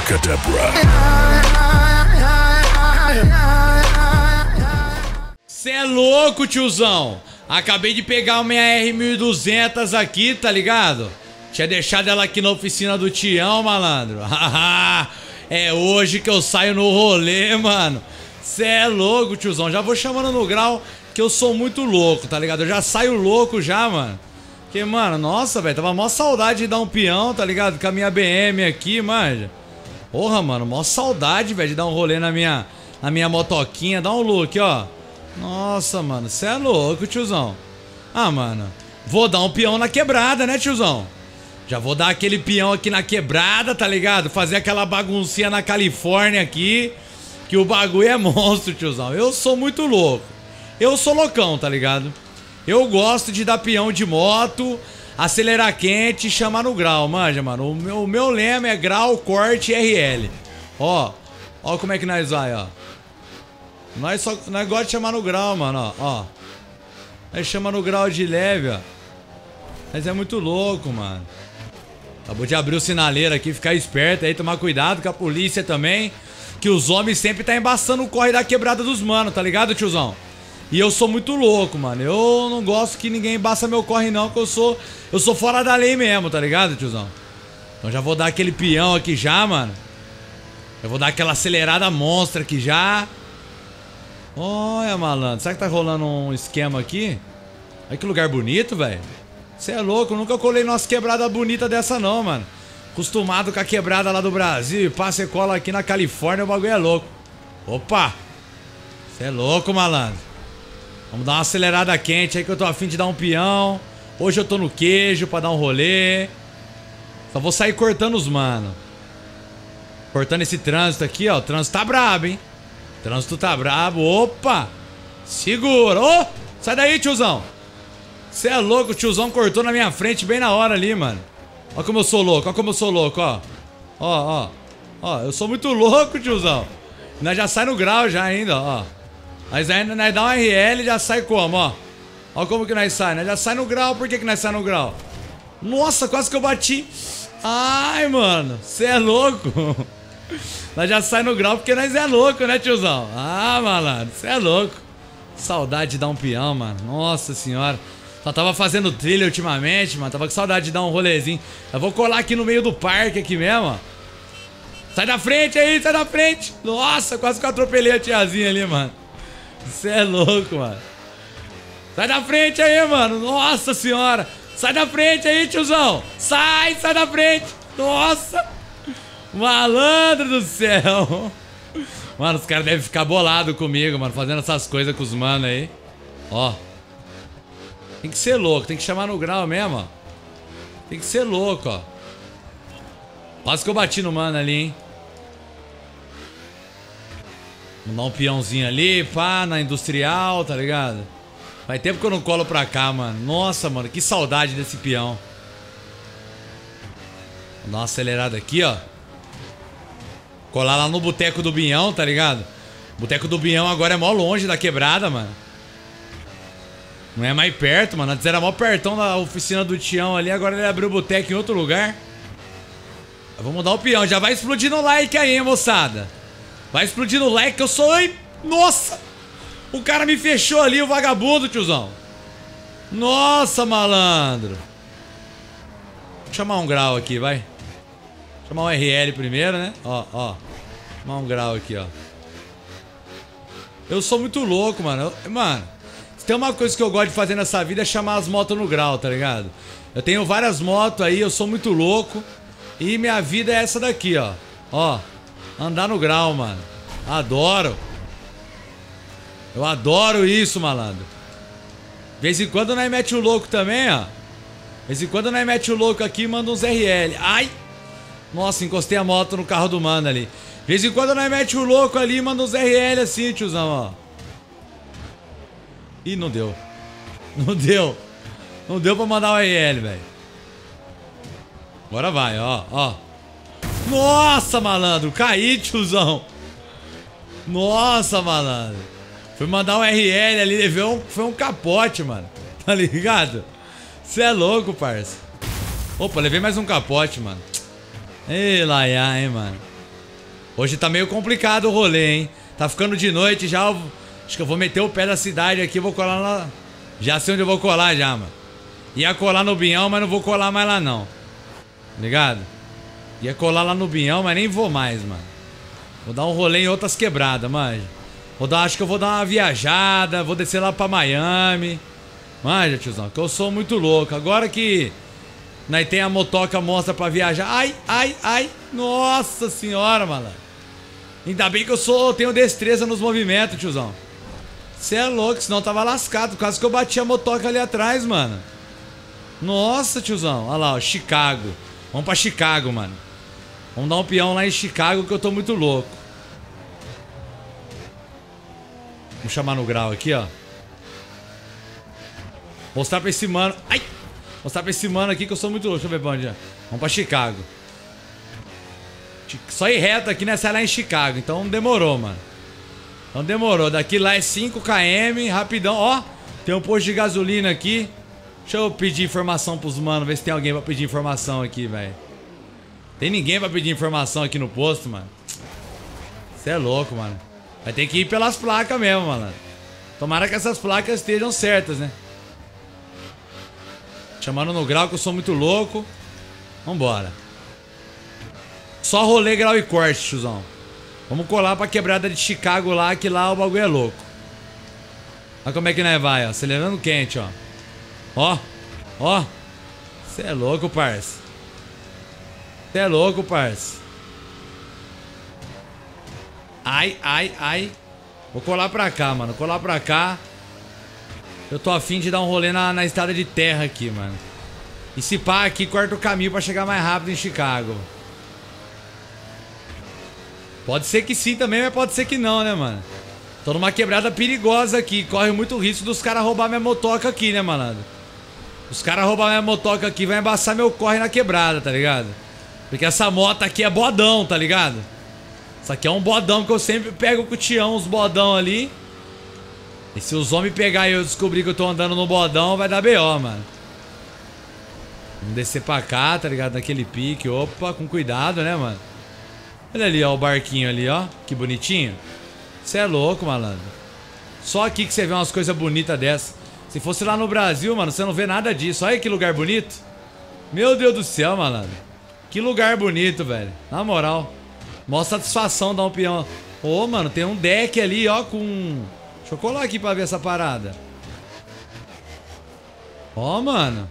Abracadabra. Cê é louco, tiozão. Acabei de pegar uma R1200 aqui, tá ligado? Tinha deixado ela aqui na oficina do Tião, malandro. é hoje que eu saio no rolê, mano. Cê é louco, tiozão. Já vou chamando no grau que eu sou muito louco, tá ligado? Eu já saio louco já, mano. Que, mano, nossa, velho, tava mó saudade de dar um peão, tá ligado? Com a minha BM aqui, manja. Porra, mano, mó saudade, velho, de dar um rolê na minha, na minha motoquinha. Dá um look, ó. Nossa, mano, você é louco, tiozão. Ah, mano, vou dar um peão na quebrada, né, tiozão? Já vou dar aquele peão aqui na quebrada, tá ligado? Fazer aquela baguncinha na Califórnia aqui. Que o bagulho é monstro, tiozão. Eu sou muito louco. Eu sou loucão, tá ligado? Eu gosto de dar peão de moto, acelerar quente e chamar no grau, manja, mano. O meu, o meu lema é grau, corte RL. Ó, ó como é que nós vai, ó. Nós só nós gosta de chamar no grau, mano, ó. Nós chama no grau de leve, ó. Mas é muito louco, mano. Acabou de abrir o sinaleiro aqui, ficar esperto aí, tomar cuidado com a polícia também. Que os homens sempre tá embaçando o corre da quebrada dos manos, tá ligado, tiozão? E eu sou muito louco, mano. Eu não gosto que ninguém embaça meu corre, não, que eu sou. Eu sou fora da lei mesmo, tá ligado, tiozão? Então já vou dar aquele peão aqui já, mano. Eu vou dar aquela acelerada monstra aqui já. Olha, malandro. Será que tá rolando um esquema aqui? Olha que lugar bonito, velho. Você é louco, eu nunca colei nossa quebrada bonita dessa não, mano. Acostumado com a quebrada lá do Brasil passa e cola aqui na Califórnia, o bagulho é louco. Opa! Você é louco, malandro. Vamos dar uma acelerada quente aí que eu tô afim de dar um peão. Hoje eu tô no queijo pra dar um rolê. Só vou sair cortando os mano. Cortando esse trânsito aqui, ó. O trânsito tá brabo, hein? O trânsito tá brabo. Opa! Segura! Ô! Oh, sai daí, tiozão! Você é louco, o tiozão cortou na minha frente bem na hora ali, mano. Ó como eu sou louco, ó como eu sou louco, ó. Ó, ó. Ó, eu sou muito louco, tiozão. Nós já sai no grau já ainda, ó. Mas aí nós dá um RL e já sai como, ó. Ó como que nós sai. Nós já sai no grau. Por que que nós sai no grau? Nossa, quase que eu bati. Ai, mano. Você é louco. nós já sai no grau porque nós é louco, né, tiozão? Ah, malandro. Você é louco. Saudade de dar um peão, mano. Nossa senhora. Só tava fazendo trilha ultimamente, mano. Tava com saudade de dar um rolezinho. Eu vou colar aqui no meio do parque aqui mesmo, ó. Sai da frente aí, sai da frente. Nossa, quase que eu atropelei a tiazinha ali, mano. Você é louco, mano. Sai da frente aí, mano. Nossa senhora. Sai da frente aí, tiozão. Sai, sai da frente. Nossa. Malandro do céu. Mano, os caras devem ficar bolados comigo, mano. Fazendo essas coisas com os manos aí. Ó. Tem que ser louco. Tem que chamar no grau mesmo, ó. Tem que ser louco, ó. Quase que eu bati no mano ali, hein. Vamos dar um peãozinho ali, pá, na industrial, tá ligado? Faz tempo que eu não colo pra cá, mano. Nossa, mano, que saudade desse peão. Vou dar uma acelerada aqui, ó. Colar lá no boteco do Binhão, tá ligado? Boteco do Binhão agora é mó longe da quebrada, mano. Não é mais perto, mano. Antes era mó pertão da oficina do Tião ali, agora ele abriu o boteco em outro lugar. Vamos dar o peão. Já vai explodir no like aí, hein, moçada. Vai explodir no like que eu sou... Ai, nossa! O cara me fechou ali, o vagabundo, tiozão. Nossa, malandro. Vou chamar um grau aqui, vai. Chamar um RL primeiro, né? Ó, ó. Chamar um grau aqui, ó. Eu sou muito louco, mano. Eu, mano, se tem uma coisa que eu gosto de fazer nessa vida é chamar as motos no grau, tá ligado? Eu tenho várias motos aí, eu sou muito louco. E minha vida é essa daqui, ó. Ó. Andar no grau, mano. Adoro. Eu adoro isso, malandro. De vez em quando nós mete o louco também, ó. De vez em quando nós mete o louco aqui e manda uns RL. Ai! Nossa, encostei a moto no carro do mano ali. De vez em quando nós mete o louco ali e manda uns RL assim, tiozão, ó. Ih, não deu. Não deu. Não deu pra mandar o RL, velho. Agora vai, ó, ó. Nossa, malandro, caí, tiozão. Nossa, malandro. Fui mandar um RL ali, levei um, foi um capote, mano. Tá ligado? Você é louco, parça. Opa, levei mais um capote, mano. Ei, Laia, hein, mano. Hoje tá meio complicado o rolê, hein? Tá ficando de noite já. Acho que eu vou meter o pé da cidade aqui, vou colar lá. Já sei onde eu vou colar já, mano. Ia colar no Binhão, mas não vou colar mais lá não. Ligado? Ia colar lá no Binhão, mas nem vou mais, mano. Vou dar um rolê em outras quebradas, manja. Vou dar, acho que eu vou dar uma viajada, vou descer lá pra Miami. Manja, tiozão, que eu sou muito louco. Agora que nós tem a motoca mostra pra viajar. Ai, ai, ai. Nossa senhora, malandro. Ainda bem que eu sou, tenho destreza nos movimentos, tiozão. Você é louco, senão eu tava lascado. Quase que eu bati a motoca ali atrás, mano. Nossa, tiozão. Olha lá, ó, Chicago. Vamos pra Chicago, mano. Vamos dar um peão lá em Chicago que eu tô muito louco. Vamos chamar no grau aqui, ó. Mostrar pra esse mano. Ai! Mostrar pra esse mano aqui que eu sou muito louco. Deixa eu ver onde é. Vamos pra Chicago. Chi- Só ir reto aqui nessa lá em Chicago. Então demorou, mano. Então demorou. Daqui lá é 5 km, rapidão. Ó, tem um posto de gasolina aqui. Deixa eu pedir informação pros manos, ver se tem alguém pra pedir informação aqui, velho. Tem ninguém pra pedir informação aqui no posto, mano. Você é louco, mano. Vai ter que ir pelas placas mesmo, mano. Tomara que essas placas estejam certas, né? Chamando no grau que eu sou muito louco. Vambora. Só rolê, grau e corte, tiozão. Vamos colar pra quebrada de Chicago lá, que lá o bagulho é louco. Olha como é que nós vai, ó. Acelerando quente, ó. Ó, ó. Você é louco, parça. Você é louco, parça. Ai, ai, ai. Vou colar pra cá, mano. Colar pra cá. Eu tô afim de dar um rolê na, na estrada de terra aqui, mano. E se pá aqui, corta o caminho pra chegar mais rápido em Chicago. Pode ser que sim também, mas pode ser que não, né, mano? Tô numa quebrada perigosa aqui. Corre muito risco dos caras roubar minha motoca aqui, né, malandro? Os caras roubar minha motoca aqui vai embaçar meu corre na quebrada, tá ligado? Porque essa moto aqui é bodão, tá ligado? Isso aqui é um bodão que eu sempre pego com o Tião, uns bodão ali. E se os homens pegar e eu descobrir que eu tô andando no bodão, vai dar B.O., mano. Vamos descer pra cá, tá ligado? Naquele pique. Opa, com cuidado, né, mano? Olha ali, ó, o barquinho ali, ó. Que bonitinho. Você é louco, malandro. Só aqui que você vê umas coisas bonitas dessas. Se fosse lá no Brasil, mano, você não vê nada disso. Olha que lugar bonito. Meu Deus do céu, malandro. Que lugar bonito, velho. Na moral. Mó satisfação dar um peão. Ô, mano, tem um deck ali, ó, com... Deixa eu colar aqui pra ver essa parada. Ó, mano.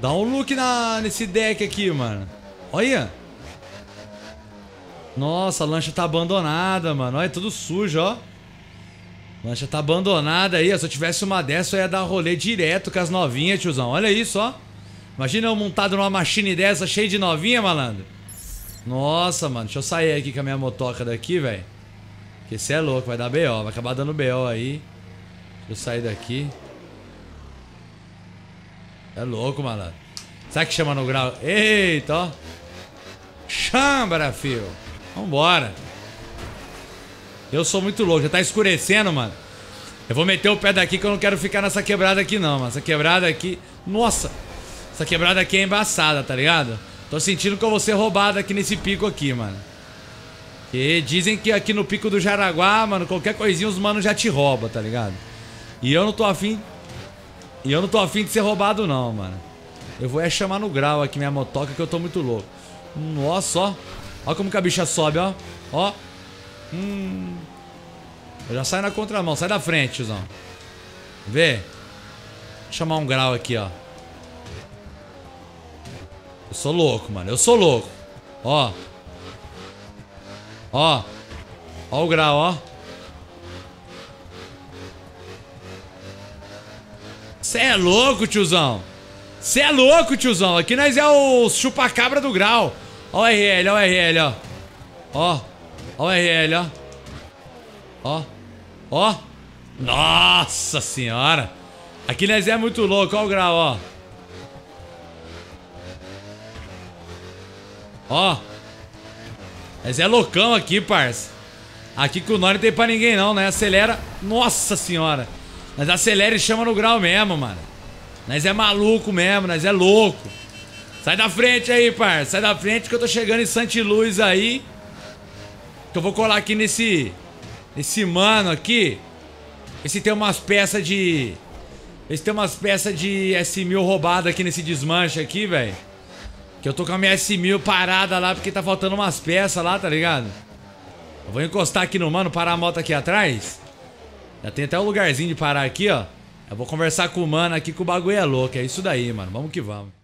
Dá um look na, nesse deck aqui, mano. Olha. Nossa, a lancha tá abandonada, mano. Olha, tudo sujo, ó. A lancha tá abandonada aí. Se eu tivesse uma dessa, eu ia dar rolê direto com as novinhas, tiozão. Olha isso, ó. Imagina eu montado numa machine dessa, cheia de novinha, malandro. Nossa, mano. Deixa eu sair aqui com a minha motoca daqui, velho. Porque você é louco, vai dar BO. Vai acabar dando BO aí. Deixa eu sair daqui. É louco, malandro. Sabe que chama no grau? Eita, ó. Chambra, fio. Vambora. Eu sou muito louco. Já tá escurecendo, mano. Eu vou meter o pé daqui que eu não quero ficar nessa quebrada aqui, não, mano. Essa quebrada aqui. Nossa! Essa quebrada aqui é embaçada, tá ligado? Tô sentindo que eu vou ser roubado aqui nesse pico aqui, mano. E dizem que aqui no pico do Jaraguá, mano, qualquer coisinha os manos já te roubam, tá ligado? E eu não tô afim. E eu não tô afim de ser roubado, não, mano. Eu vou é chamar no grau aqui minha motoca que eu tô muito louco. Nossa, ó. Ó como que a bicha sobe, ó. Ó. Hum. Eu já saio na contramão. Sai da frente, tiozão. Vê. Vou chamar um grau aqui, ó. Eu sou louco, mano. Eu sou louco. Ó. Ó. Ó o grau, ó. Cê é louco, tiozão. Cê é louco, tiozão. Aqui nós é o chupacabra do grau. Ó o RL, ó o RL, ó. Ó. Ó o RL, ó. Ó. Ó. Nossa senhora. Aqui nós é muito louco, ó o grau, ó. Ó. Mas é loucão aqui, parça. Aqui com o nó não tem pra ninguém não, né? Acelera. Nossa senhora. Nós acelera e chama no grau mesmo, mano. Nós é maluco mesmo, nós é louco. Sai da frente aí, parça. Sai da frente que eu tô chegando em Santiluz aí. Que eu vou colar aqui nesse. Nesse mano aqui. Esse tem umas peças de. Esse tem umas peças de S1000 roubada aqui nesse desmanche aqui, velho. Que eu tô com a minha S1000 parada lá porque tá faltando umas peças lá, tá ligado? Eu vou encostar aqui no mano, parar a moto aqui atrás. Já tem até um lugarzinho de parar aqui, ó. Eu vou conversar com o mano aqui que o bagulho é louco. É isso daí, mano. Vamos que vamos.